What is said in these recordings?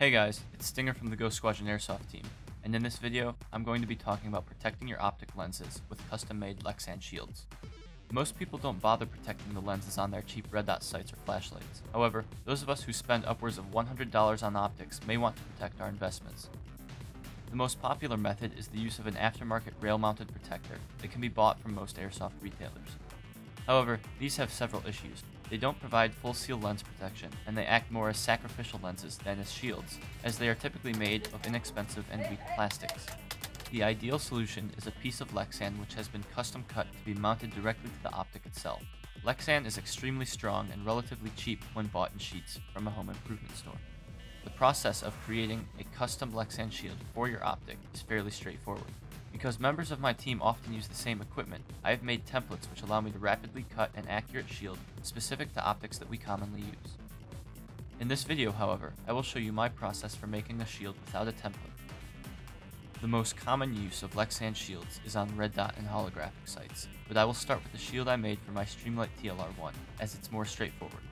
Hey guys, it's Stinger from the Ghost Squadron Airsoft team, and in this video, I'm going to be talking about protecting your optic lenses with custom-made Lexan shields. Most people don't bother protecting the lenses on their cheap red dot sights or flashlights. However, those of us who spend upwards of $100 on optics may want to protect our investments. The most popular method is the use of an aftermarket rail-mounted protector that can be bought from most airsoft retailers. However, these have several issues. They don't provide full seal lens protection, and they act more as sacrificial lenses than as shields, as they are typically made of inexpensive and weak plastics. The ideal solution is a piece of Lexan which has been custom cut to be mounted directly to the optic itself. Lexan is extremely strong and relatively cheap when bought in sheets from a home improvement store. The process of creating a custom Lexan shield for your optic is fairly straightforward. Because members of my team often use the same equipment, I have made templates which allow me to rapidly cut an accurate shield specific to optics that we commonly use. In this video, however, I will show you my process for making a shield without a template. The most common use of Lexan shields is on red dot and holographic sights, but I will start with the shield I made for my Streamlight TLR1, as it's more straightforward.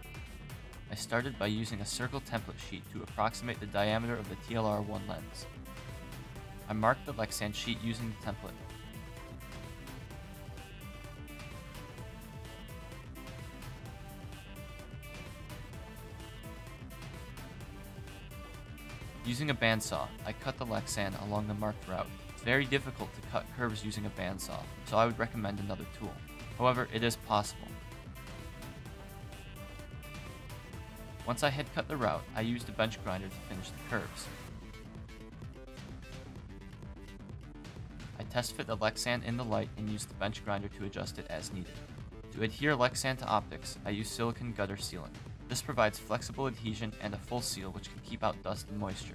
I started by using a circle template sheet to approximate the diameter of the TLR1 lens. I marked the Lexan sheet using the template. Using a bandsaw, I cut the Lexan along the marked route. It's very difficult to cut curves using a bandsaw, so I would recommend another tool. However, it is possible. Once I had cut the route, I used a bench grinder to finish the curves. I test fit the Lexan in the light and use the bench grinder to adjust it as needed. To adhere Lexan to optics, I use silicon gutter sealant. This provides flexible adhesion and a full seal which can keep out dust and moisture.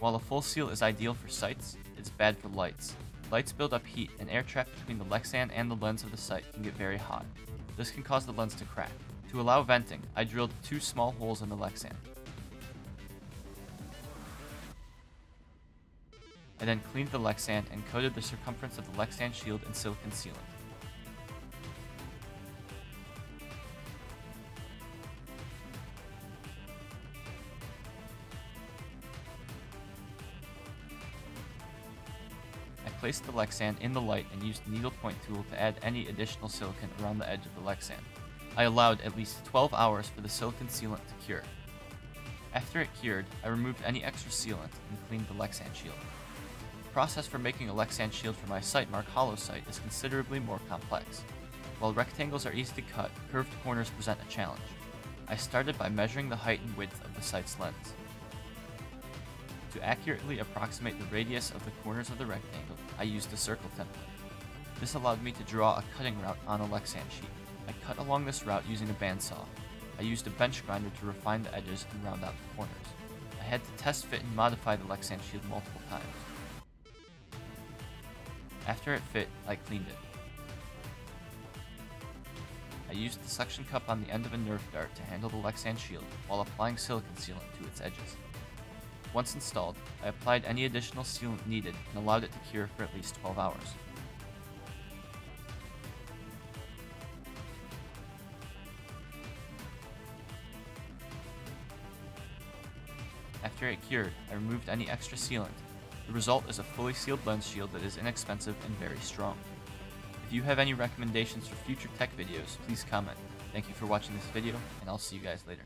While a full seal is ideal for sights, it's bad for lights. Lights build up heat and air trapped between the Lexan and the lens of the sight can get very hot. This can cause the lens to crack. To allow venting, I drilled two small holes in the Lexan. I then cleaned the Lexan and coated the circumference of the Lexan shield in silicone sealant. I placed the Lexan in the light and used the needlepoint tool to add any additional silicone around the edge of the Lexan. I allowed at least 12 hours for the silicone sealant to cure. After it cured, I removed any extra sealant and cleaned the Lexan shield. The process for making a Lexan shield for my Sightmark holo sight is considerably more complex. While rectangles are easy to cut, curved corners present a challenge. I started by measuring the height and width of the sight's lens. To accurately approximate the radius of the corners of the rectangle, I used a circle template. This allowed me to draw a cutting route on a Lexan sheet. I cut along this route using a bandsaw. I used a bench grinder to refine the edges and round out the corners. I had to test fit and modify the Lexan shield multiple times. After it fit, I cleaned it. I used the suction cup on the end of a Nerf dart to handle the Lexan shield while applying silicone sealant to its edges. Once installed, I applied any additional sealant needed and allowed it to cure for at least 12 hours. After it cured, I removed any extra sealant. The result is a fully sealed lens shield that is inexpensive and very strong. If you have any recommendations for future tech videos, please comment. Thank you for watching this video, and I'll see you guys later.